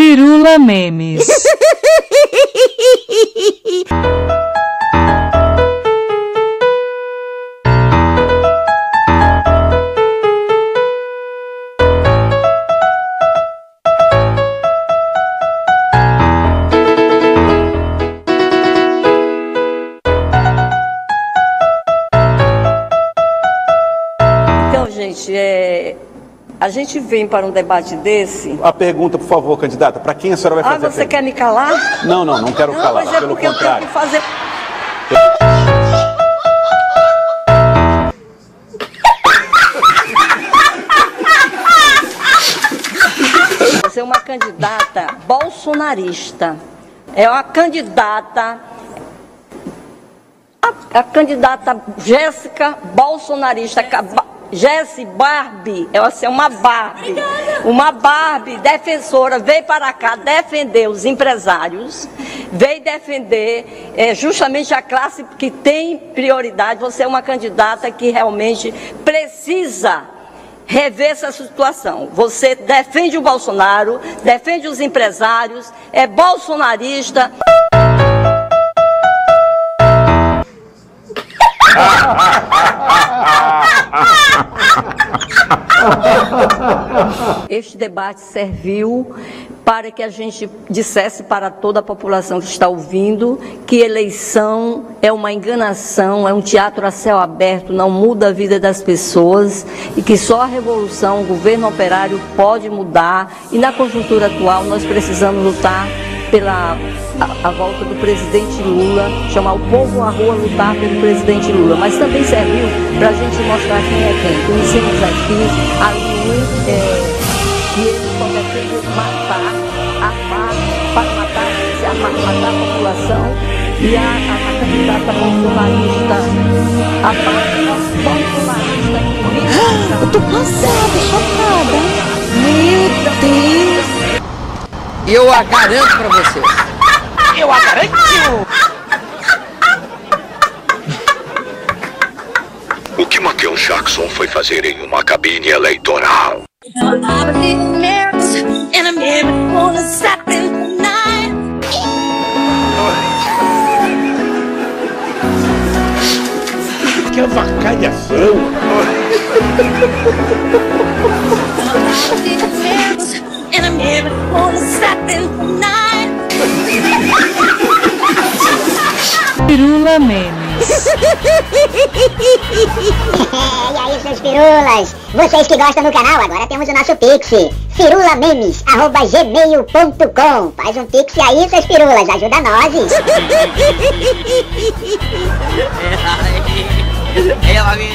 Firula Memes. Então, gente, é, a gente vem para um debate desse. A pergunta, por favor, candidata, para quem a senhora vai Ah, fazer a você quer me calar? Não, não, não quero Não, calar, mas é pelo porque eu contrário. tenho que fazer. Você é uma candidata bolsonarista. É uma candidata. A, candidata Jéssica bolsonarista. ca- Jéssica Barbie, ela é uma Barbie, uma Barbie defensora, veio para cá defender os empresários, veio defender eh, justamente a classe que tem prioridade. Você é uma candidata que realmente precisa rever essa situação. Você defende o Bolsonaro, defende os empresários, é bolsonarista. Este debate serviu para que a gente dissesse para toda a população que está ouvindo que eleição é uma enganação, é um teatro a céu aberto, não muda a vida das pessoas e que só a revolução, o governo operário pode mudar. E na conjuntura atual nós precisamos lutar pela a, a volta do presidente Lula, chamar o povo à rua lutar pelo presidente Lula, mas também serviu para a gente mostrar quem é quem. Conhecemos aqui ali um é, que ele defende matar, armar, para matar, se armar, matar a população. E a, a, a candidata bolsonarista, a página bolsonarista que Eu tô passada, chocada. Meu. Eu a garanto pra vocês. Eu a garanto. O que Michael Jackson foi fazer em uma cabine eleitoral? Que avacalhação! Firula Memes. e aí, seus firulas? Vocês que gostam do canal, agora temos o nosso Pix. firulamemes.gmail.com Faz um Pix aí, seus firulas, ajuda nós. Ela me.